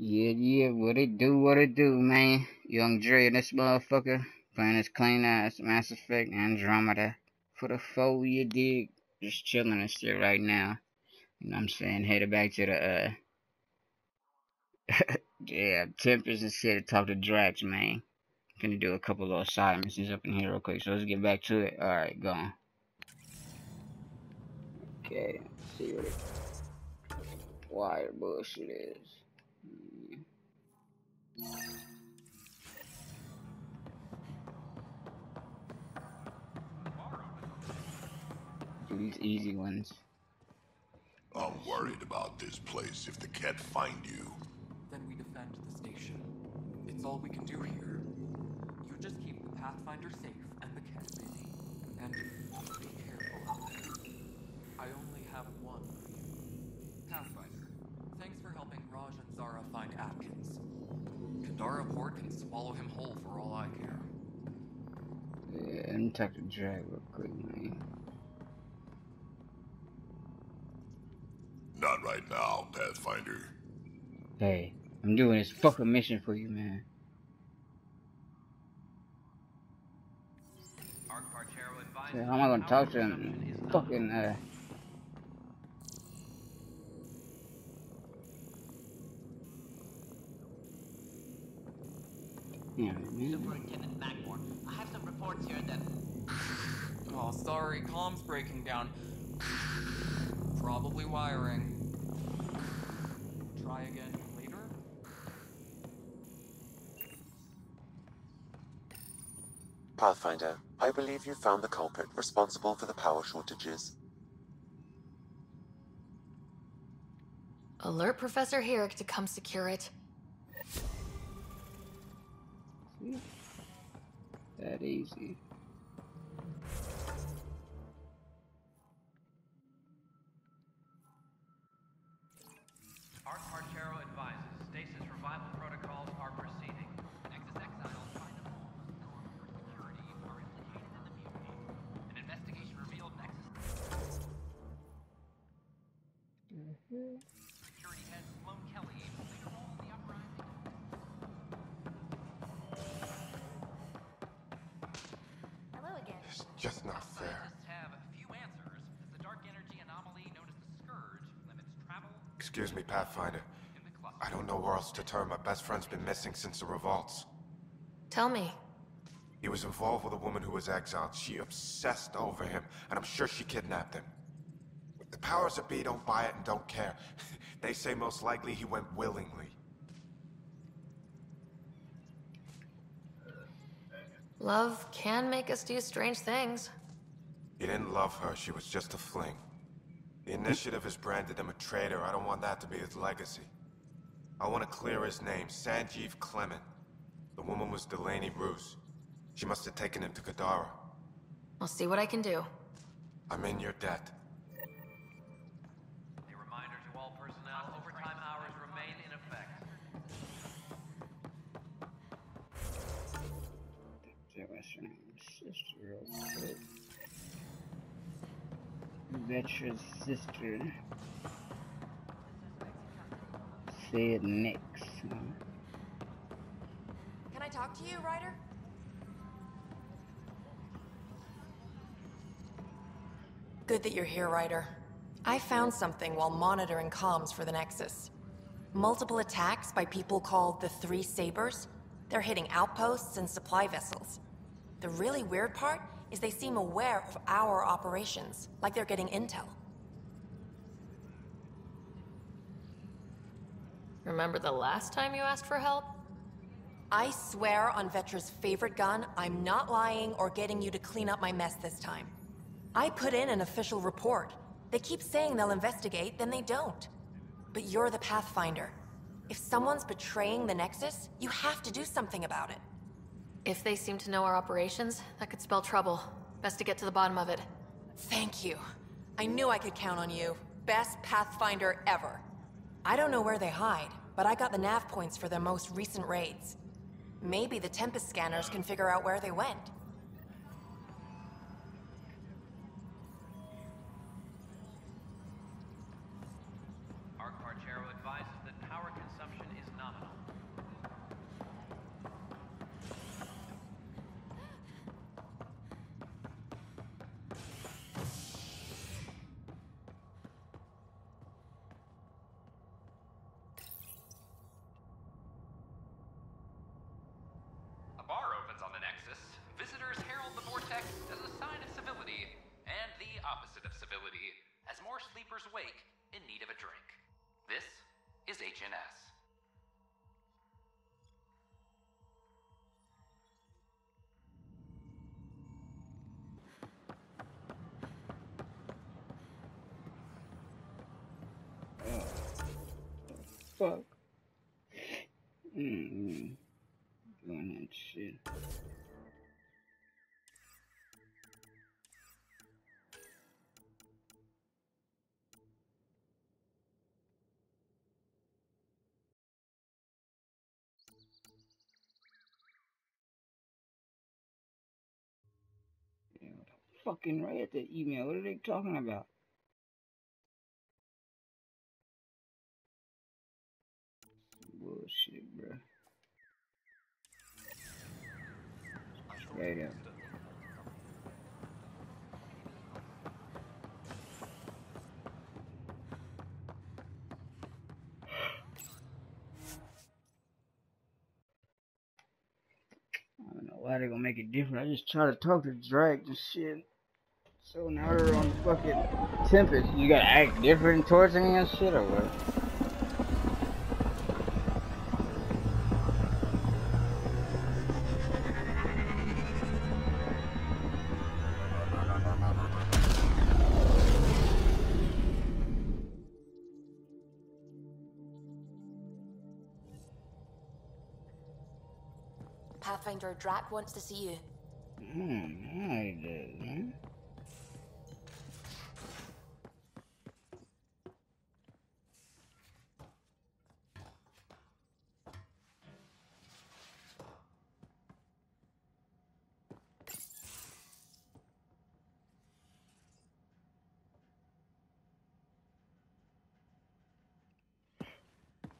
Yeah, yeah, what it do, what it do, man. Young Dre this motherfucker playing this clean ass Mass Effect Andromeda for the foe, you dig? Just chilling and shit right now. You know what I'm saying? Headed back to the, uh, yeah, Tempest and shit to talk to Drax, man. Gonna do a couple of side missions up in here real quick, so let's get back to it. Alright, go on. Okay, see what it wire bullshit is. These easy ones. I'm worried about this place if the Kett find you. Then we defend the station. It's all we can do here. You just keep the Pathfinder safe Kadara Port can swallow him whole for all I care. Yeah, let me talk to Drack real quick, man. Not right now, Pathfinder. Hey, I'm doing this fucking mission for you, man. So how am I gonna talk to him? Fucking, uh... Yeah, man. Superintendent Magmore, I have some reports here that Oh, sorry, comms breaking down. Probably wiring. Try again later? Pathfinder, I believe you found the culprit responsible for the power shortages. Alert Professor Herrick to come secure it. That easy. Excuse me, Pathfinder. in the cluster. I don't know where else to turn. My best friend's been missing since the revolts. Tell me. He was involved with a woman who was exiled. She obsessed over him, and I'm sure she kidnapped him. The powers that be don't buy it and don't care. they say most likely he went willingly. Love can make us do strange things. He didn't love her, she was just a fling. The initiative has branded him a traitor. I don't want that to be his legacy. I want to clear his name, Sanjeev Clement. The woman was Delaney Roos. She must have taken him to Kadara. I'll see what I can do. I'm in your debt. A reminder to all personnel, overtime hours remain in effect. That was her sister real quick. Sister. Said Nix. Huh? Can I talk to you, Ryder? Good that you're here, Ryder. I found something while monitoring comms for the Nexus. Multiple attacks by people called the Three Sabers. They're hitting outposts and supply vessels. The really weird part is they seem aware of our operations, like they're getting intel. Remember the last time you asked for help? I swear on Vetra's favorite gun, I'm not lying or getting you to clean up my mess this time. I put in an official report. They keep saying they'll investigate, then they don't. But you're the Pathfinder. If someone's betraying the Nexus, you have to do something about it. If they seem to know our operations, that could spell trouble. Best to get to the bottom of it. Thank you. I knew I could count on you. Best Pathfinder ever. I don't know where they hide, but I got the nav points for their most recent raids. Maybe the Tempest scanners can figure out where they went. Fuck. Mm-hmm. That shit. Fucking right at the email. What are they talking about? Bullshit, bro. Straight up. I don't know why they gonna make it different. I just try to talk to Drack and shit. So now they're on fucking Tempest. You gotta act different towards me and shit or what? Pathfinder Drack wants to see you. I man.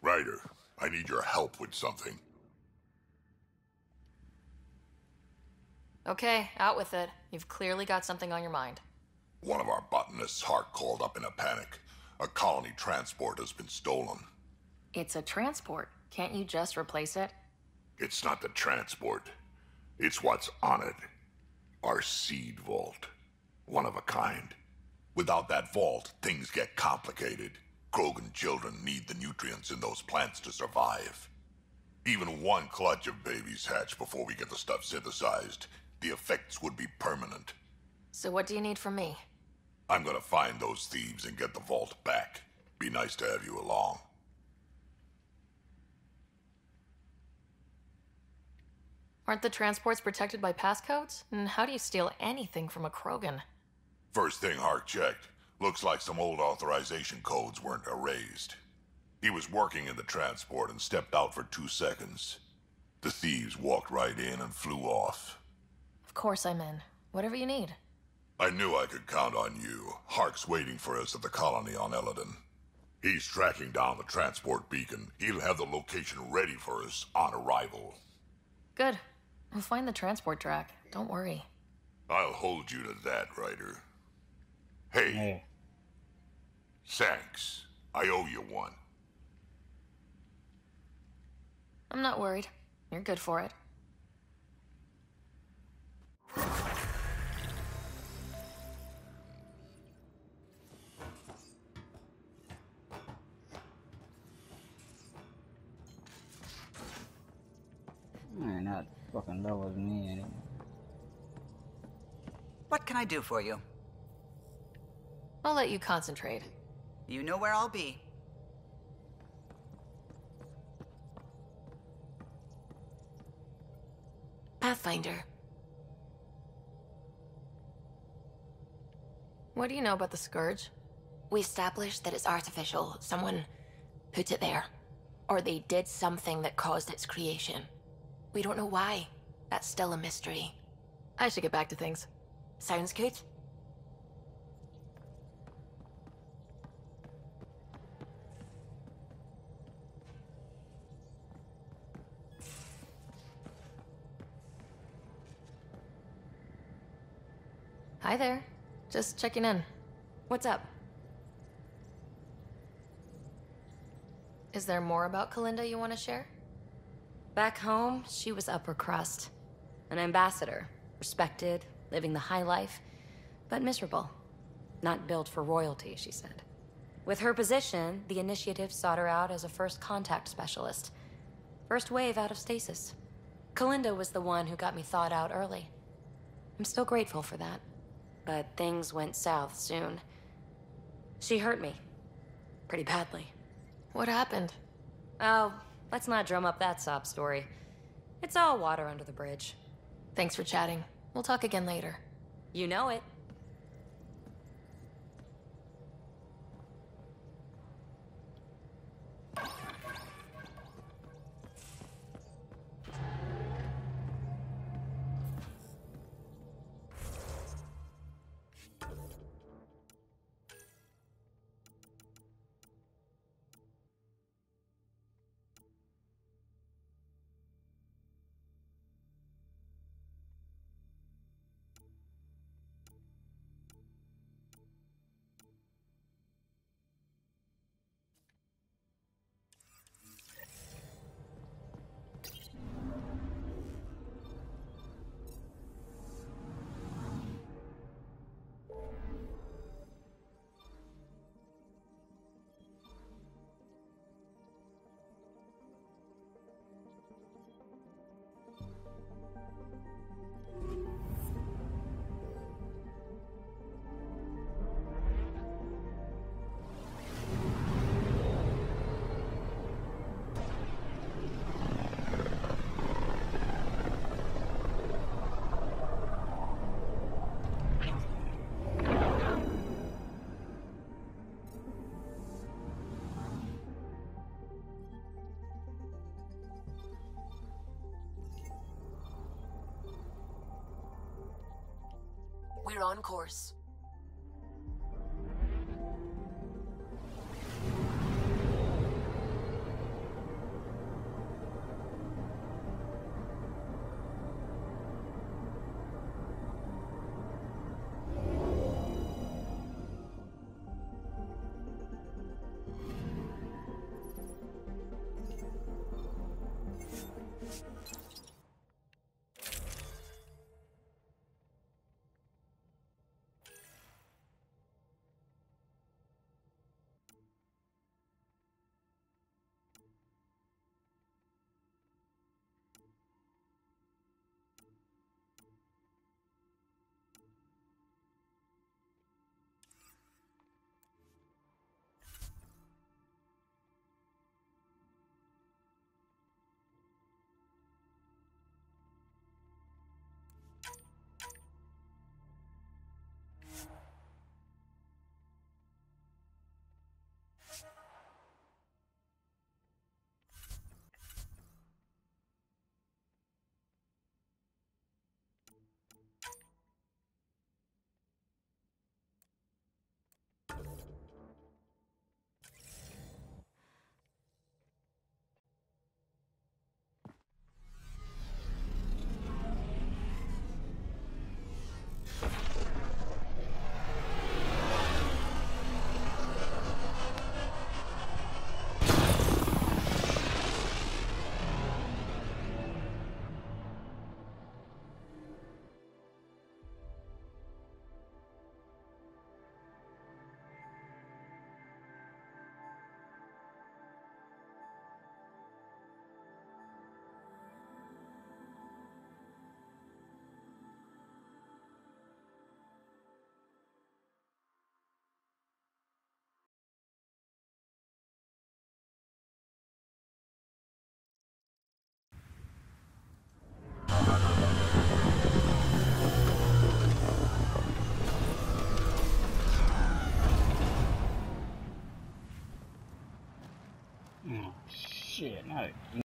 Ryder, I need your help with something. Okay, out with it. You've clearly got something on your mind. One of our botanists, Hart, called up in a panic. A colony transport has been stolen. It's a transport. Can't you just replace it? It's not the transport. It's what's on it. Our seed vault. One of a kind. Without that vault, things get complicated. Krogan children need the nutrients in those plants to survive. Even one clutch of babies hatch before we get the stuff synthesized. The effects would be permanent. So what do you need from me? I'm gonna find those thieves and get the vault back. Be nice to have you along. Aren't the transports protected by passcodes? And how do you steal anything from a Krogan? First thing Hark checked. Looks like some old authorization codes weren't erased. He was working in the transport and stepped out for two seconds. The thieves walked right in and flew off. Of course I'm in. Whatever you need. I knew I could count on you. Hark's waiting for us at the colony on Elaaden. He's tracking down the transport beacon. He'll have the location ready for us on arrival. Good. We'll find the transport track. Don't worry. I'll hold you to that, Ryder. Hey, Hey, thanks. I owe you one. I'm not worried. You're good for it. Man, not fucking levels me anymore. What can I do for you? I'll let you concentrate. You know where I'll be. Pathfinder. What do you know about the Scourge? We established that it's artificial. Someone put it there. Or they did something that caused its creation. We don't know why. That's still a mystery. I should get back to things. Sounds good? Hi there. Just checking in. What's up? Is there more about Kalinda you want to share? Back home, she was upper crust. An ambassador. Respected, living the high life, but miserable. Not built for royalty, she said. With her position, the initiative sought her out as a first contact specialist. First wave out of stasis. Kalinda was the one who got me thawed out early. I'm still grateful for that. But things went south soon. She hurt me. Pretty badly. What happened? Oh, let's not drum up that sob story. It's all water under the bridge. Thanks for chatting. We'll talk again later. You know it. We're on course. Shit. No.